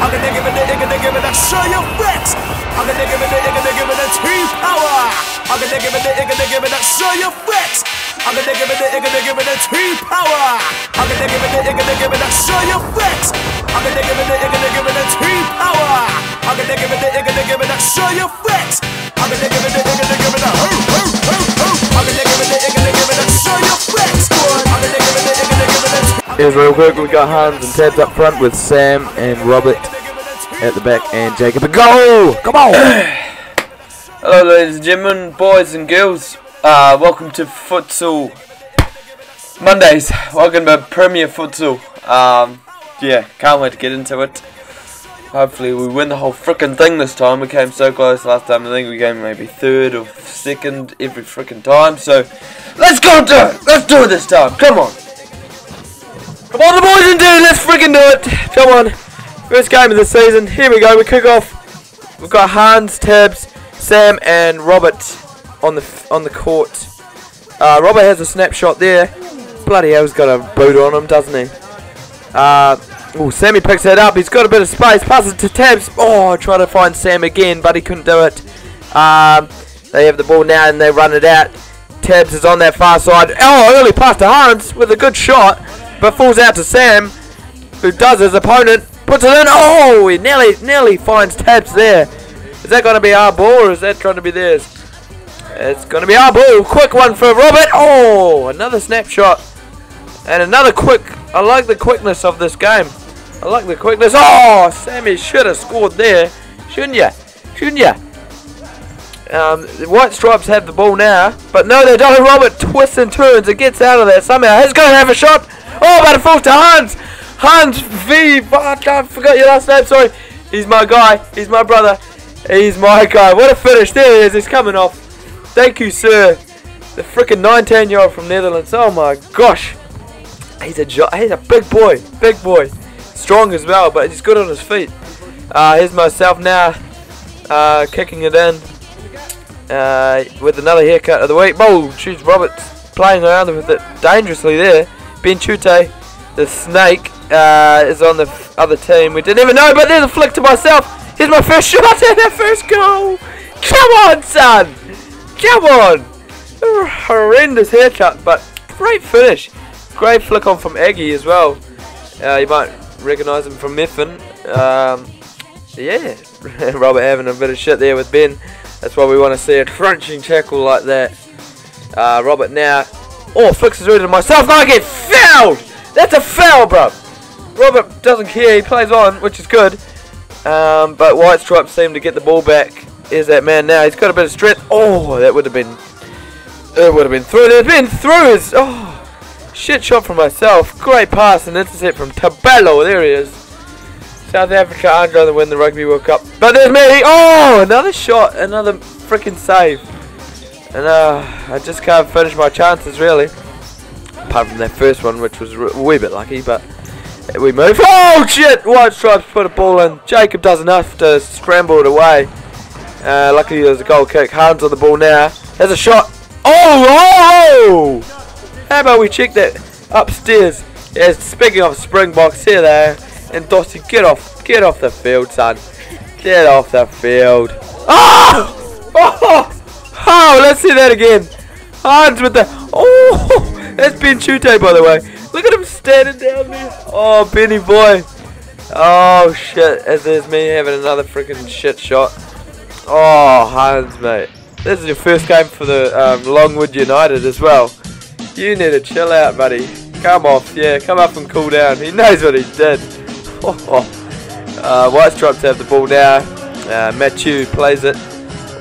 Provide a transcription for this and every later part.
I'm gonna give it the, gonna give it the show you flex. I'm gonna give it the, gonna give it the T power. I'm gonna give it the, I'm gonna give it the show you. I'm gonna give it the, gonna give it the T power. I'm gonna give it the, gonna give it the show you flex. I'm gonna give it the, gonna give it the T power. I'm gonna give it the, gonna give it the show you flex. I'm gonna give it the, gonna give it the hoo hoo hoo hoo. I'm gonna give it the, gonna give it the show you. I'm gonna give it the, I'm gonna Here's real quick, we got Hans and Tabs up front with Sam and Robert at the back and Jacob. A goal! Come on! Hello, ladies and gentlemen, boys and girls. Uh, welcome to Futsal Mondays. Welcome to Premier Futsal. Um, yeah, can't wait to get into it. Hopefully, we win the whole frickin' thing this time. We came so close last time. I think we came maybe third or second every frickin' time. So, let's go do it. Let's do it this time. Come on. Come on, the boys and dudes. Let's frickin' do it. Come on. First game of the season. Here we go. We kick off. We've got Hans, Tabs, Sam, and Robert on the on the court. Uh, Robert has a snapshot there. Bloody hell, he's got a boot on him, doesn't he? Uh, oh, Sammy picks it up. He's got a bit of space. Passes to Tabs. Oh, try to find Sam again, but he couldn't do it. Um, they have the ball now and they run it out. Tabs is on that far side. Oh, early pass to Hans with a good shot, but falls out to Sam, who does his opponent. Puts it in. Oh, he nearly, nearly finds Tabs there. Is that going to be our ball or is that trying to be theirs? It's going to be our ball. Quick one for Robert. Oh, another snapshot. And another quick. I like the quickness of this game. I like the quickness. Oh, Sammy should have scored there. Shouldn't ya? Shouldn't ya? Um, the White Stripes have the ball now. But no, they don't. Robert twists and turns and gets out of there somehow. He's going to have a shot. Oh, but it falls to Hans. Hans V. Oh, I forgot your last name. Sorry. He's my guy. He's my brother. He's my guy. What a finish. There he is. He's coming off. Thank you, sir. The freaking 19 year old from Netherlands. Oh my gosh. He's a he's a big boy. Big boy. Strong as well, but he's good on his feet. Uh, here's myself now. Uh, kicking it in. Uh, with another haircut of the week. Oh, she's Roberts playing around with it dangerously there. Ben Chute, the snake, uh, is on the other team. We didn't even know, but there's a flick to myself. Here's my first shot and that first goal. Come on, son. Come on! Horrendous haircut, but great finish. Great flick on from Aggie as well. Uh, you might recognise him from Miffin. Um, yeah, Robert having a bit of shit there with Ben. That's why we want to see a crunching tackle like that. Uh, Robert now. Oh, flicks his to myself. No, I get fouled! That's a foul, bro. Robert doesn't care. He plays on, which is good. Um, but White Stripes seem to get the ball back. Is that man now. He's got a bit of strength. Oh, that would have been. It would have been through. It's been through. His, oh, shit shot from myself. Great pass and intercept from Tabello. There he is. South Africa aren't going to win the Rugby World Cup. But there's me. Oh, another shot. Another freaking save. And uh, I just can't finish my chances really. Apart from that first one, which was a wee bit lucky, but we move. Oh shit! White Stripes put a ball in. Jacob does enough to scramble it away. Uh, luckily there's a goal kick. Hans on the ball now. There's a shot. Oh, oh! How about we check that upstairs? Yeah, speaking of Springboks, here they are. And Dossie, get off, get off the field, son. Get off the field. Oh! Oh! Oh, let's see that again. Hans with the... Oh! That's Ben Chute, by the way. Look at him standing down there. Oh, Benny boy. Oh, shit. As there's me having another freaking shit shot. Oh, Hans, mate. This is your first game for the um, Longwood United as well. You need to chill out, buddy. Come off, yeah, come up and cool down. He knows what he did. uh, White Stripes have the ball now. Uh, Matthew plays it.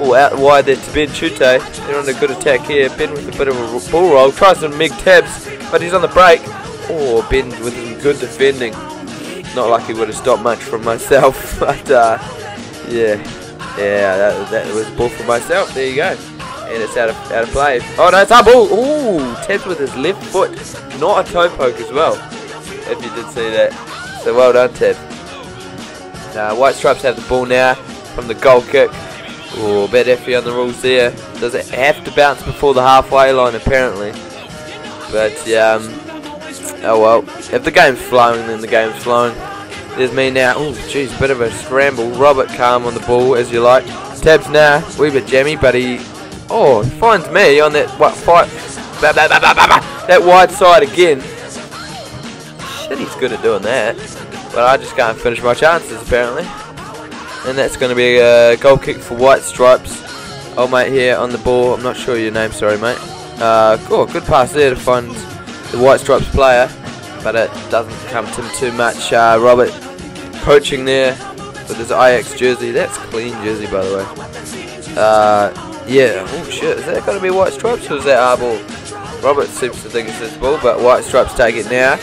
Oh, out wide there to Ben Chute. They're on a good attack here. Ben with a bit of a ball roll. Tries some mig tabs, but he's on the break. Oh, Ben with some good defending. Not like he would have stopped much from myself, but uh, yeah. Yeah, that, that was ball for myself. There you go. And it's out of out of play. Oh no, it's our ball. Ooh, Tabs with his left foot. Not a toe poke as well. If you did see that. So well done, Tab. Uh, White Stripes have the ball now from the goal kick. Oh, a bit iffy on the rules there. Does it have to bounce before the halfway line apparently? But um, oh well. If the game's flowing, then the game's flowing. There's me now. Oh, jeez, bit of a scramble. Robert calm on the ball as you like. Tabs now, wee bit jammy, but he oh he finds me on that what fight that wide side again. Shit, he's good at doing that, but I just can't finish my chances apparently. And that's going to be a goal kick for White Stripes. Old mate here on the ball. I'm not sure your name, sorry mate. Uh, oh, good pass there to find the White Stripes player, but it doesn't come to him too much. Uh, Robert coaching there with his Ajax jersey. That's clean jersey, by the way. Uh, yeah. Oh shit, is that going to be White Stripes or is that our ball? Robert seems to think it's his ball, but White Stripes take it now.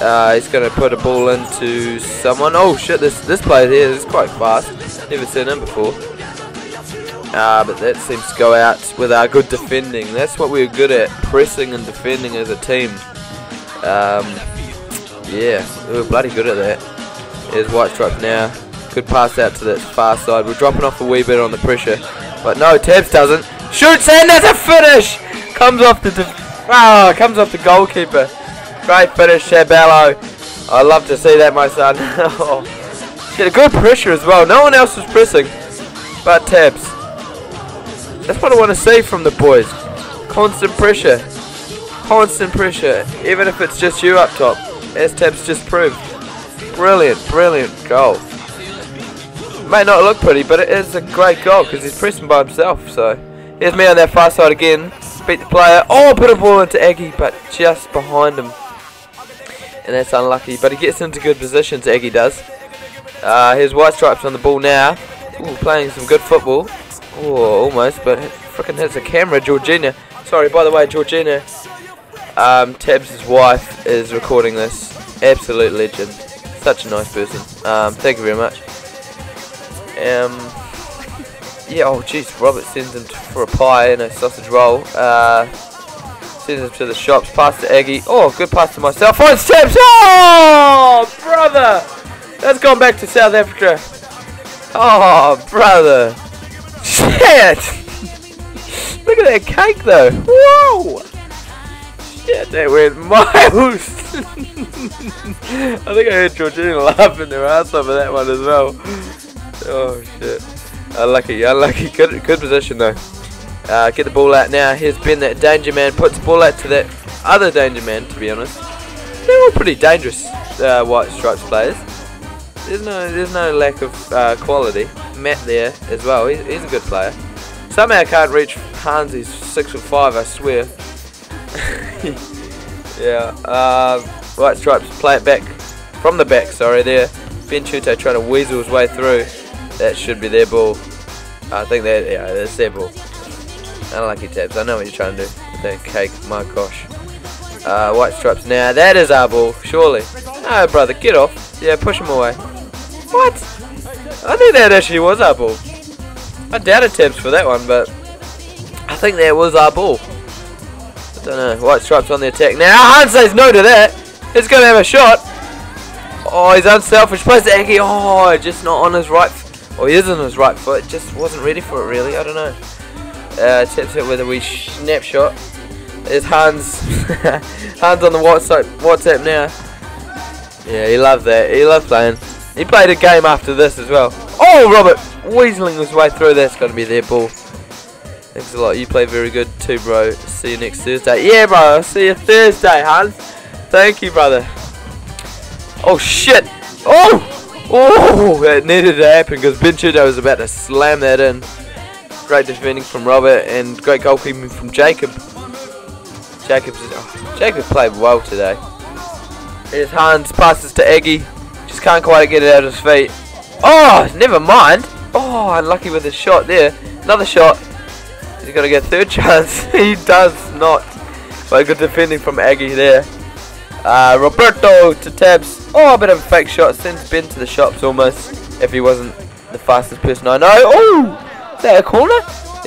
Uh, he's going to put a ball into someone. Oh shit, this this player here is quite fast. Never seen him before. Uh, but that seems to go out with our good defending. That's what we are good at, pressing and defending as a team. Um, yeah, we were bloody good at that. White Stripes now. Good pass out to that far side. We're dropping off a wee bit on the pressure. But no, Tabs doesn't. Shoots and there's a finish! Comes off the oh, comes off the goalkeeper. Great finish, Shabello. I love to see that, my son. Get a good pressure as well. No one else was pressing, but Tabs. That's what I want to see from the boys. Constant pressure. Constant pressure. Even if it's just you up top. As Tabs just proved. Brilliant, brilliant goal. May not look pretty, but it is a great goal because he's pressing by himself. So here's me on that far side again. Beat the player. Oh, put a ball into Aggie, but just behind him. And that's unlucky. But he gets into good positions, Aggie does. Uh, White Stripes on the ball now. Ooh, playing some good football. Oh, almost, but freaking hits the camera, Georgina. Sorry, by the way, Georgina, um, Tabs' wife is recording this. Absolute legend. Such a nice person. Um, thank you very much. Um, yeah, oh jeez, Robert sends him for a pie and a sausage roll. Uh, sends him to the shops, pass to Aggie. Oh, good pass to myself. Finds Tabs. Oh, brother! That's gone back to South Africa. Oh, brother. Shit! Look at that cake though. Whoa! Shit, that went miles. I think I heard Georgina laughing their ass of that one as well. Oh shit. Unlucky, unlucky. Good, good position though. Uh, get the ball out now. Here's Ben, that danger man. Puts the ball out to that other danger man, to be honest. They're all pretty dangerous, uh, White Stripes players. There's no, there's no lack of uh, quality. Matt there as well. He's, he's a good player. Somehow can't reach Hans. Six foot five. I swear. yeah. Uh, White Stripes play it back from the back. Sorry, there. Ben Chute trying to weasel his way through. That should be their ball. I think that yeah, that's their ball. Unlucky tabs. I know what you're trying to do with that cake. My gosh. Uh, white stripes. Now that is our ball, surely. No, brother, get off. Yeah, push him away. What? I think that actually was our ball. I doubted tabs for that one, but I think that was our ball. I don't know. White stripes on the attack. Now Hans says no to that. He's going to have a shot. Oh, he's unselfish. Plays the Aggie. Oh, just not on his right. Or he is on his right foot. Just wasn't ready for it, really. I don't know. Uh, tips it with a wee snapshot. His hands, hands on the WhatsApp, WhatsApp now. Yeah, he loved that. He loved playing. He played a game after this as well. Oh, Robert weaseling his way through. That's going to be their ball. Thanks a lot. You play very good too, bro. See you next Thursday. Yeah, bro. I'll see you Thursday, Hans. Thank you, brother. Oh, shit. Oh! Oh! That needed to happen because Ben was about to slam that in. Great defending from Robert and great goalkeeping from Jacob. Jacob's, oh, Jacob played well today. Here's Hans, passes to Eggy. Just can't quite get it out of his feet. Oh, never mind. Oh, unlucky with his shot there. Another shot. He's going to get a third chance. he does not. But good defending from Aggie there. Uh, Roberto to Tabs. Oh, a bit of a fake shot. Sends Ben to the shops almost. If he wasn't the fastest person I know. Oh, that a corner?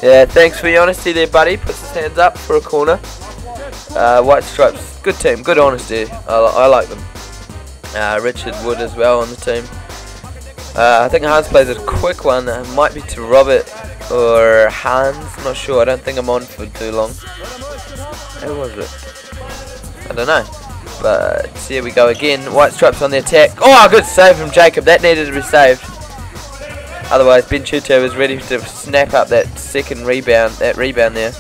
Yeah, thanks for your honesty there, buddy. Puts his hands up for a corner. Uh, White Stripes, good team, good honesty. I, I like them. Uh, Richard Wood as well on the team. Uh, I think Hans plays a quick one. It might be to Robert or Hans. Not sure. I don't think I'm on for too long. Who was it? I don't know. But here we go again. White stripes on the attack. Oh, good save from Jacob. That needed to be saved. Otherwise, Ben Chuto was ready to snap up that second rebound. That rebound there.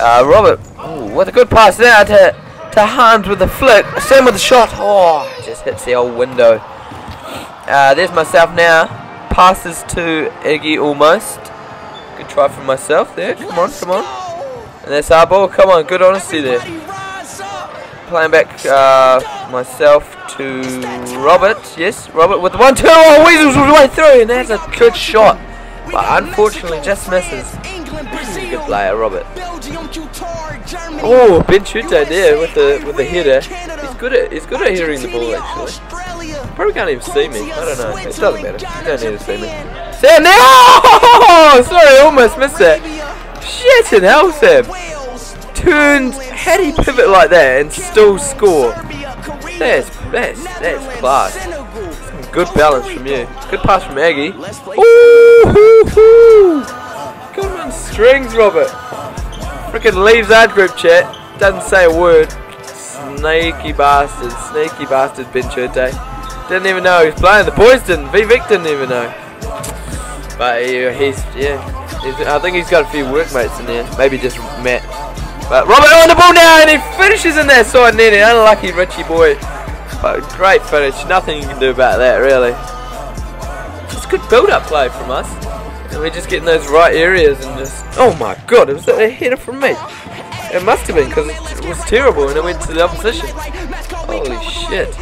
Uh, Robert, ooh, what a good pass there to to Hans with the flick. Sam with the shot. Oh, just hits the old window. Uh, there's myself now. Passes to Iggy almost. Good try from myself there. Come on, come on. And that's our ball. Come on, good honesty there. Playing back uh, myself to Robert. Yes, Robert with one two. Oh, Weasels was way through, and that's a good shot. But unfortunately, just misses. A good player, Robert. Oh, Ben Chute there with the with the header. He's good at he's good at hearing the ball actually. Probably can't even see me. I don't know. It doesn't matter. You don't need to see me. Sam there! Oh, sorry, almost missed that. Shit in hell, Sam. Turned, you pivot like that and still score? That's, that's, that's class. Good balance from you. Good pass from Aggie. Ooh, hoo, hoo. Come on, strings, Robert. Freaking leaves our group chat. Doesn't say a word. Sneaky bastard. Sneaky bastard, Ben Chute. Didn't even know he was playing. The boys didn't. Vivek didn't even know. But he, he's, yeah. He's, I think he's got a few workmates in there. Maybe just Matt. But Robert on the ball now and he finishes in that side net. Unlucky Richie boy. But great finish. Nothing you can do about that, really. Just good build-up play from us. And we're just getting those right areas and just... Oh my god, it was a header from me. It must have been because it was terrible and it went to the opposition. Holy shit.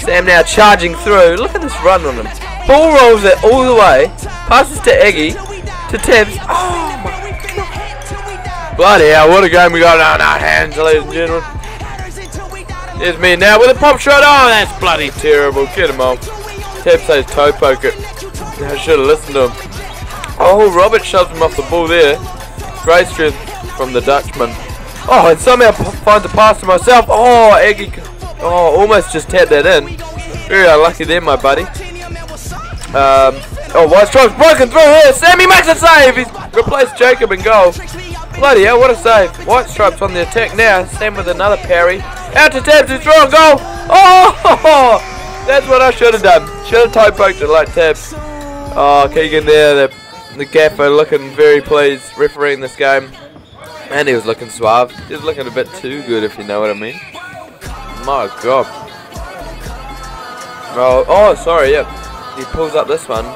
Sam now charging through. Look at this run on him. Ball rolls it all the way. Passes to Eggy. To Tibbs. Oh my god. Bloody hell, what a game we got on our hands, ladies and gentlemen. There's me now with a pop shot. Oh, that's bloody terrible. Get him off. Tibbs says toe poke it. I should have listened to him. Oh, Robert shoves him off the ball there. Great strength from the Dutchman. Oh, and somehow finds a pass to myself. Oh, Eggy. Oh, almost just tapped that in. Very unlucky there, my buddy. Um, oh, White Stripes broken through here. Sammy makes a save. He's replaced Jacob in goal. Bloody hell, what a save. White Stripes on the attack now. Sam with another parry. Out to Tabs, who's through goal. Oh, that's what I should have done. Should have toe poked it like Tabs. Oh, Keegan there, the, the gaffer looking very pleased refereeing this game. And he was looking suave. He was looking a bit too good, if you know what I mean. My god. Oh, oh sorry, yeah. He pulls up this one.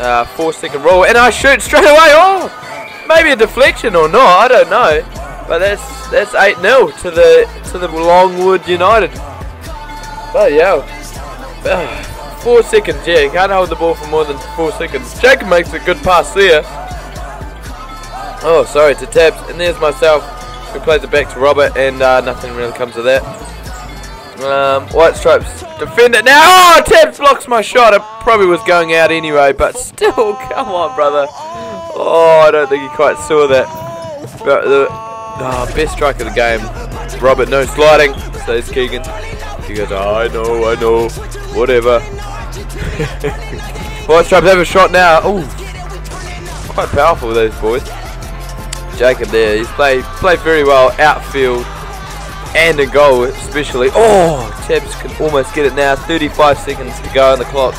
Uh, four second roll, and I shoot straight away. Oh, maybe a deflection or not, I don't know. But that's that's 8 0 to the to the Longwood United. But yeah. Four seconds, yeah. Can't hold the ball for more than four seconds. Jacob makes a good pass there. Oh, sorry to Tabs, and there's myself who plays it back to Robert, and uh, nothing really comes of that. Um, White Stripes defend it now. Oh, Tabs blocks my shot. It probably was going out anyway, but still, come on, brother. Oh, I don't think he quite saw that. But the oh, best strike of the game. Robert, no sliding, says Keegan. He goes, oh, I know, I know, whatever. White Stripes have a shot now. Oh, quite powerful those boys. Jacob there, he's played played very well outfield and a goal especially. Oh, Tabs can almost get it now. 35 seconds to go on the clock.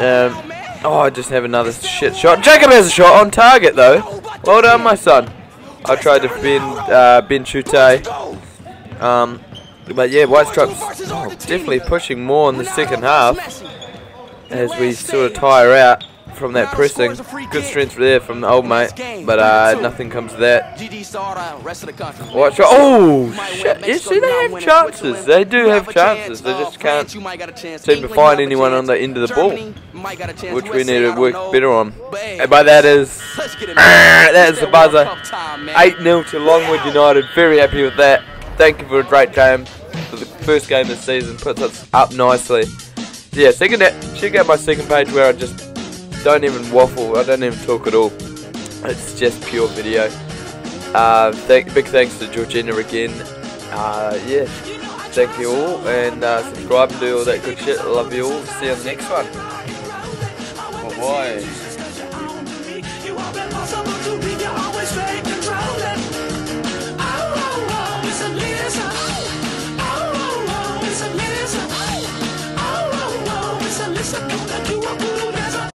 Um, oh, I just have another shit shot. Jacob has a shot on target though. Well done, my son. I tried to bend uh, Ben Chute. Um, but yeah, White Stripes oh, definitely pushing more in the second half as we sort of tire out from that pressing. Good strength there from the old mate, but uh, nothing comes to that. Watch out. Oh, shit. You see, they have chances. They do have chances. They just can't seem to find anyone on the end of the ball, which we need to work better on. And by that is, that is the buzzer. 8-0 to Longwood United. Very happy with that. Thank you for a great game. For the first game this season, puts us up nicely. Yeah, second, check out my second page where I just don't even waffle. I don't even talk at all. It's just pure video. Uh, th big thanks to Georgina again. Uh, yeah, thank you all and uh, subscribe and do all that good shit. Love you all. See you on the next one. Bye bye.